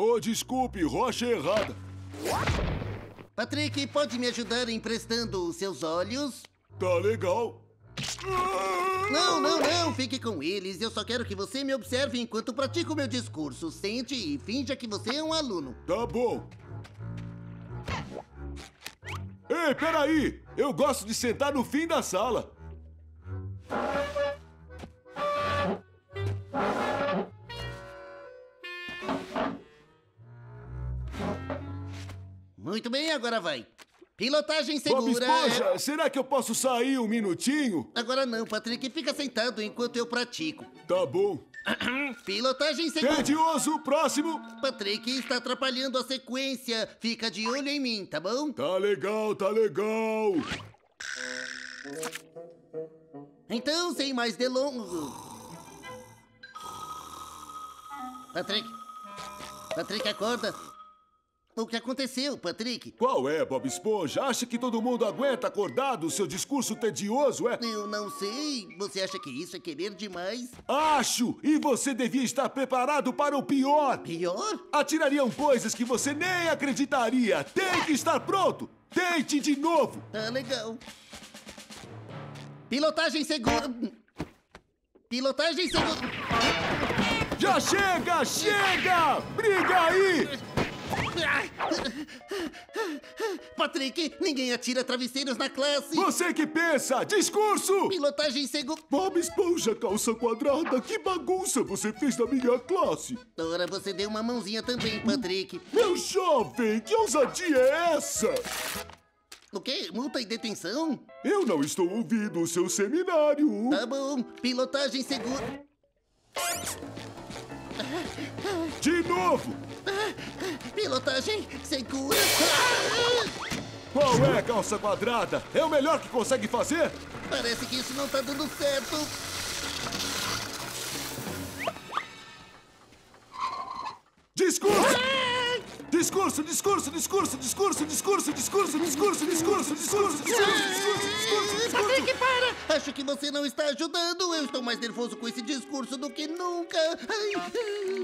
Oh, desculpe, rocha errada. Patrick, pode me ajudar emprestando os seus olhos? Tá legal. Não, não, não, fique com eles. Eu só quero que você me observe enquanto pratico meu discurso. Sente e finja que você é um aluno. Tá bom. Ei, peraí! Eu gosto de sentar no fim da sala. Muito bem, agora vai. Pilotagem Bob segura. Esponja, será que eu posso sair um minutinho? Agora não, Patrick. Fica sentado enquanto eu pratico. Tá bom. Pilotagem segura. Tedioso, próximo. Patrick está atrapalhando a sequência. Fica de olho em mim, tá bom? Tá legal, tá legal. Então, sem mais delongas. Patrick. Patrick, acorda. O que aconteceu, Patrick? Qual é, Bob Esponja? Acha que todo mundo aguenta acordado o seu discurso tedioso, é? Eu não sei. Você acha que isso é querer demais? Acho! E você devia estar preparado para o pior! Pior? Atirariam coisas que você nem acreditaria! Tem que estar pronto! Tente de novo! Tá legal. Pilotagem segura. Pilotagem segura. Já chega! Chega! Briga aí! Patrick, ninguém atira travesseiros na classe. Você que pensa! Discurso! Pilotagem segura. Bob Esponja, calça quadrada, que bagunça você fez na minha classe! Ora, você deu uma mãozinha também, Patrick. Meu jovem, que ousadia é essa? O quê? Multa e detenção? Eu não estou ouvindo o seu seminário! Tá bom. Pilotagem segura. De novo! Pilotagem segura. Qual é, calça quadrada? É o melhor que consegue fazer? Parece que isso não tá dando certo. Discurso! Discurso, discurso, discurso, discurso, discurso, discurso, discurso, discurso, discurso, discurso, discurso, discurso, Patrick, para! Acho que você não está ajudando. Eu estou mais nervoso com esse discurso do que nunca. Ai. É